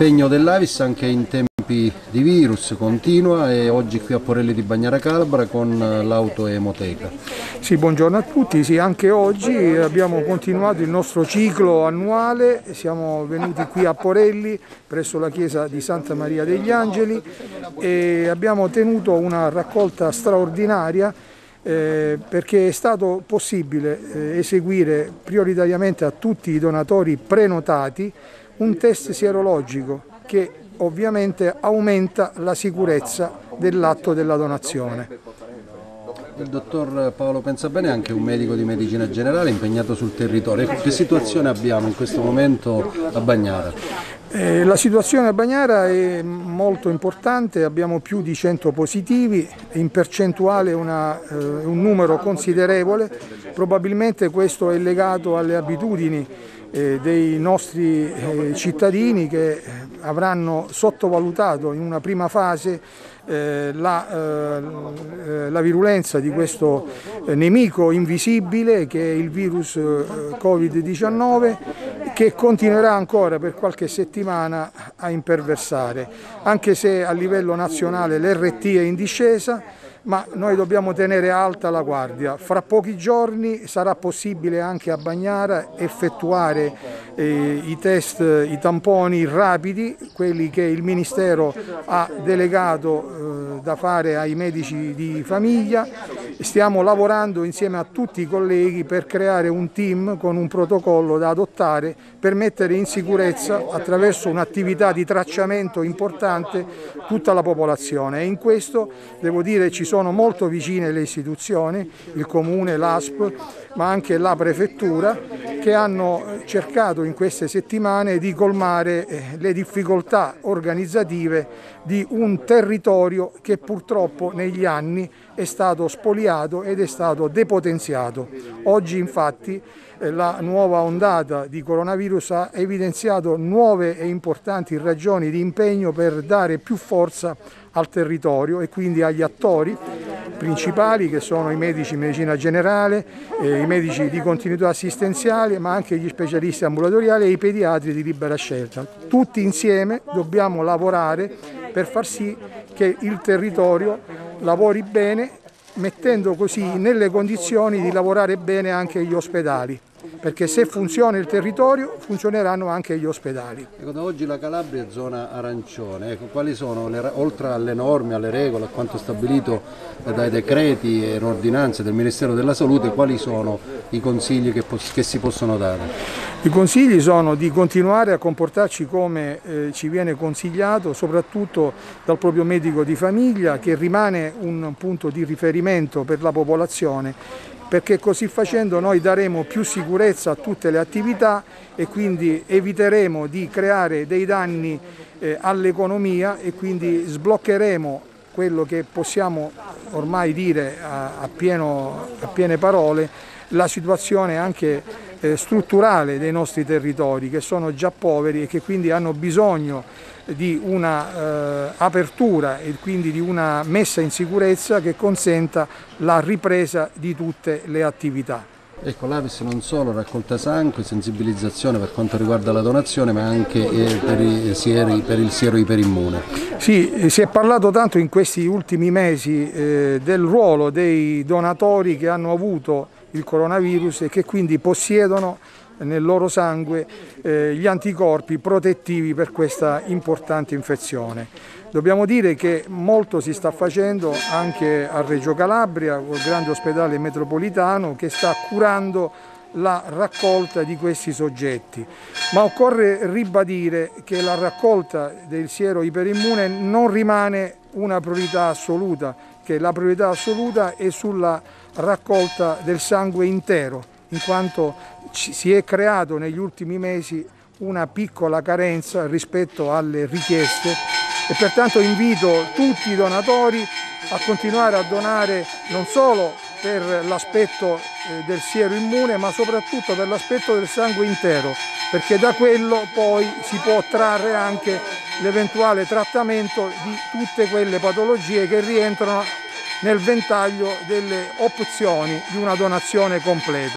L'impegno dell'Avis anche in tempi di virus continua e oggi qui a Porelli di Bagnara Calabra con l'auto emoteca. Sì, buongiorno a tutti, sì, anche oggi abbiamo continuato il nostro ciclo annuale, siamo venuti qui a Porelli presso la chiesa di Santa Maria degli Angeli e abbiamo tenuto una raccolta straordinaria eh, perché è stato possibile eh, eseguire prioritariamente a tutti i donatori prenotati un test sierologico che ovviamente aumenta la sicurezza dell'atto della donazione. Il dottor Paolo Pensabene è anche un medico di medicina generale impegnato sul territorio. Che situazione abbiamo in questo momento a Bagnara? Eh, la situazione a Bagnara è molto importante, abbiamo più di 100 positivi, in percentuale una, eh, un numero considerevole, probabilmente questo è legato alle abitudini eh, dei nostri eh, cittadini che avranno sottovalutato in una prima fase eh, la, eh, la, virulenza di questo nemico invisibile che è il virus eh, Covid-19 che continuerà ancora per qualche settimana a imperversare, anche se a livello nazionale l'RT è in discesa ma noi dobbiamo tenere alta la guardia. Fra pochi giorni sarà possibile anche a Bagnara effettuare eh, i test, i tamponi rapidi, quelli che il Ministero ha delegato eh, da fare ai medici di famiglia. Stiamo lavorando insieme a tutti i colleghi per creare un team con un protocollo da adottare per mettere in sicurezza attraverso un'attività di tracciamento importante tutta la popolazione. E in questo devo dire ci sono molto vicine le istituzioni, il Comune, l'ASP, ma anche la Prefettura, che hanno cercato in queste settimane di colmare eh, le difficoltà organizzative di un territorio che purtroppo negli anni è stato spoliato ed è stato depotenziato. Oggi infatti eh, la nuova ondata di coronavirus ha evidenziato nuove e importanti ragioni di impegno per dare più forza al territorio e quindi agli attori principali che sono i medici di medicina generale, eh, i medici di continuità assistenziale ma anche gli specialisti ambulatoriali e i pediatri di libera scelta. Tutti insieme dobbiamo lavorare per far sì che il territorio lavori bene mettendo così nelle condizioni di lavorare bene anche gli ospedali perché se funziona il territorio funzioneranno anche gli ospedali. Ecco, oggi la Calabria è zona arancione, ecco, quali sono, le, oltre alle norme, alle regole, a quanto stabilito dai decreti e ordinanze del Ministero della Salute, quali sono i consigli che, che si possono dare? I consigli sono di continuare a comportarci come eh, ci viene consigliato, soprattutto dal proprio medico di famiglia, che rimane un punto di riferimento per la popolazione perché così facendo noi daremo più sicurezza a tutte le attività e quindi eviteremo di creare dei danni eh, all'economia e quindi sbloccheremo quello che possiamo ormai dire a, a, pieno, a piene parole, la situazione anche eh, strutturale dei nostri territori che sono già poveri e che quindi hanno bisogno di una eh, apertura e quindi di una messa in sicurezza che consenta la ripresa di tutte le attività. Ecco, l'Avis non solo raccolta sangue, sensibilizzazione per quanto riguarda la donazione, ma anche eh, per, i sieri, per il siero iperimmune. Sì, si è parlato tanto in questi ultimi mesi eh, del ruolo dei donatori che hanno avuto il coronavirus e che quindi possiedono nel loro sangue eh, gli anticorpi protettivi per questa importante infezione. Dobbiamo dire che molto si sta facendo anche a Reggio Calabria, col grande ospedale metropolitano che sta curando la raccolta di questi soggetti, ma occorre ribadire che la raccolta del siero iperimmune non rimane una priorità assoluta, che la priorità assoluta è sulla raccolta del sangue intero, in quanto si è creato negli ultimi mesi una piccola carenza rispetto alle richieste. E pertanto invito tutti i donatori a continuare a donare non solo per l'aspetto eh, del siero immune ma soprattutto per l'aspetto del sangue intero perché da quello poi si può trarre anche l'eventuale trattamento di tutte quelle patologie che rientrano nel ventaglio delle opzioni di una donazione completa.